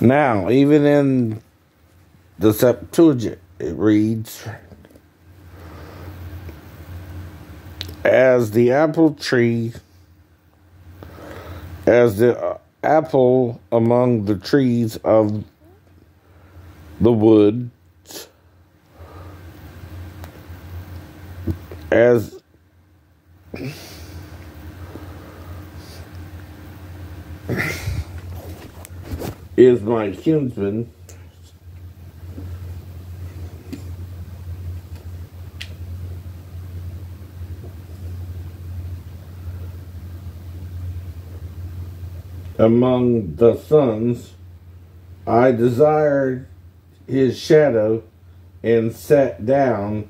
Now, even in the Septuagint, it reads, As the apple tree, as the uh, apple among the trees of the wood, as is my kinsman. Among the sons, I desired his shadow and sat down,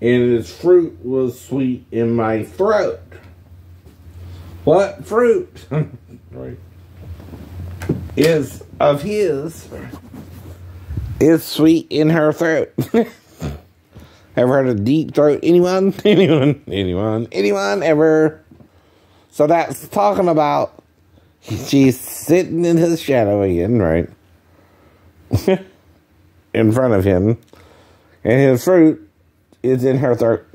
and his fruit was sweet in my throat. What fruit? right is of his is sweet in her throat. ever heard of deep throat? Anyone? Anyone? Anyone? Anyone ever? So that's talking about she's sitting in his shadow again, right? in front of him. And his fruit is in her throat.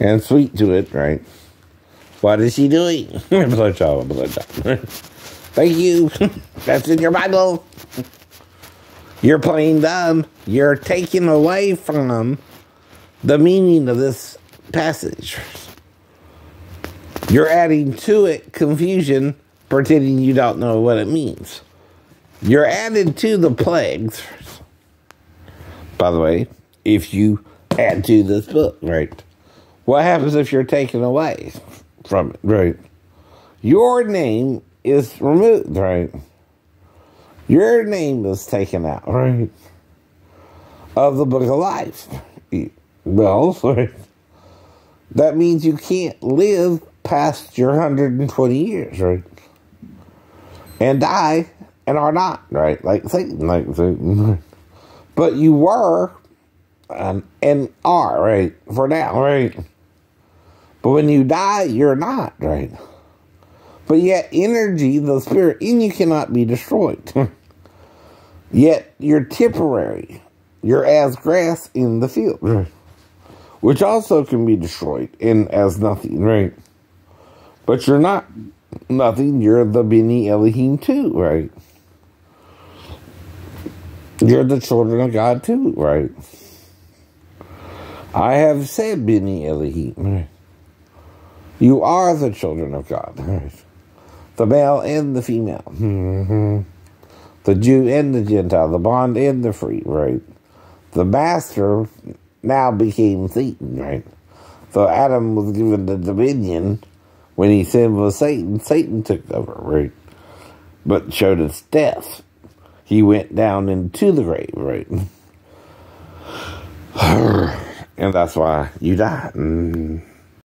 and sweet to it, right? What is she doing? blood child. Thank you. That's in your Bible. You're playing dumb. You're taking away from the meaning of this passage. You're adding to it confusion, pretending you don't know what it means. You're adding to the plagues. By the way, if you add to this book, right? What happens if you're taken away from it, right? Your name is removed, right? Your name is taken out, right? Of the book of life. Well, right? that means you can't live past your 120 years, right? And die and are not, right? Like Satan, like Satan. But you were and, and are, right? For now, right? But when you die, you're not, right? But yet, energy, the spirit in you cannot be destroyed. yet, you're temporary. You're as grass in the field, which also can be destroyed and as nothing, right? But you're not nothing. You're the Beni Elohim too, right? You're the children of God too, right? I have said Beni Elohim, right? You are the children of God, right? the male and the female, mm-hmm. the Jew and the Gentile, the bond and the free, right? The master now became Satan, right? So Adam was given the dominion when he sinned with Satan. Satan took over, right? But showed us death. He went down into the grave, right? and that's why you die. Mm.